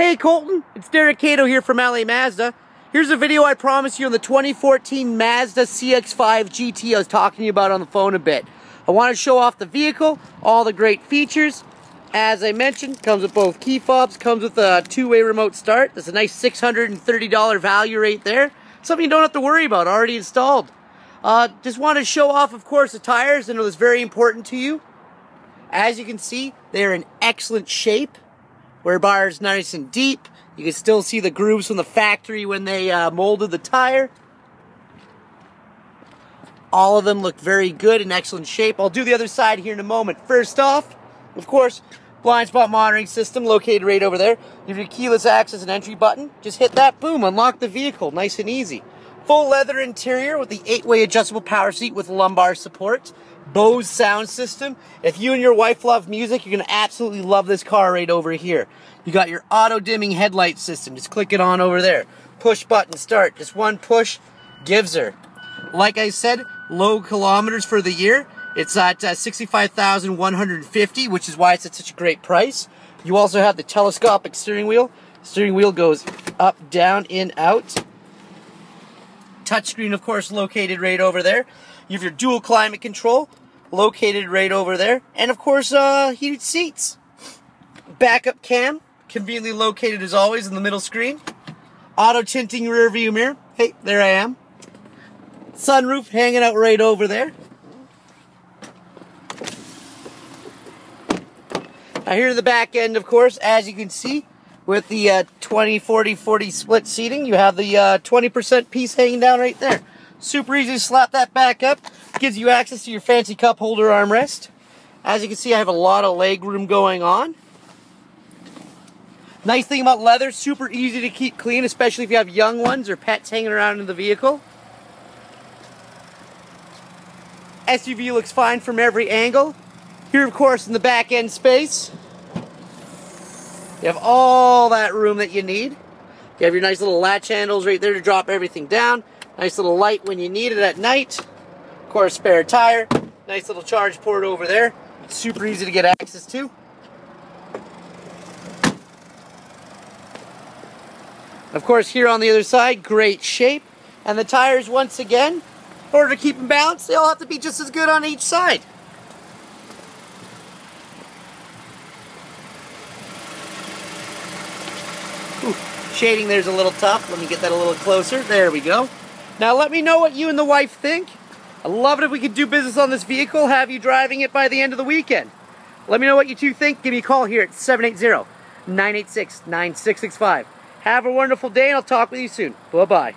Hey Colton, it's Derrik Kato here from LA Mazda. Here's a video I promised you on the 2014 Mazda CX-5 GT I was talking to you about on the phone a bit. I want to show off the vehicle, all the great features. As I mentioned, comes with both key fobs, comes with a two-way remote start. That's a nice $630 value right there. Something you don't have to worry about, already installed. Uh, just want to show off, of course, the tires. I know it's very important to you. As you can see, they're in excellent shape. Wear bars nice and deep. You can still see the grooves from the factory when they uh, molded the tire. All of them look very good in excellent shape. I'll do the other side here in a moment. First off, of course, blind spot monitoring system located right over there. You have your keyless access and entry button. Just hit that, boom, unlock the vehicle, nice and easy. Full leather interior with the eight-way adjustable power seat with lumbar support. Bose sound system. If you and your wife love music, you're going to absolutely love this car right over here. You got your auto dimming headlight system. Just click it on over there. Push button start. Just one push gives her. Like I said, low kilometers for the year. It's at uh, 65,150, which is why it's at such a great price. You also have the telescopic steering wheel. Steering wheel goes up, down, in, out. Touchscreen, of course, located right over there. You have your dual climate control located right over there. And of course, uh, heated seats. Backup cam, conveniently located as always in the middle screen. Auto tinting rear view mirror. Hey, there I am. Sunroof hanging out right over there. Now here to the back end, of course, as you can see, with the uh, 20, 40, 40 split seating, you have the 20% uh, piece hanging down right there. Super easy to slap that back up. Gives you access to your fancy cup holder armrest. As you can see, I have a lot of leg room going on. Nice thing about leather, super easy to keep clean, especially if you have young ones or pets hanging around in the vehicle. SUV looks fine from every angle. Here, of course, in the back end space, you have all that room that you need. You have your nice little latch handles right there to drop everything down. Nice little light when you need it at night. Of course, spare tire. Nice little charge port over there. super easy to get access to. Of course, here on the other side, great shape. And the tires, once again, in order to keep them balanced, they all have to be just as good on each side. Ooh, shading there's a little tough. Let me get that a little closer. There we go. Now let me know what you and the wife think. I'd love it if we could do business on this vehicle, have you driving it by the end of the weekend. Let me know what you two think. Give me a call here at 780-986-9665. Have a wonderful day, and I'll talk with you soon. Bye-bye.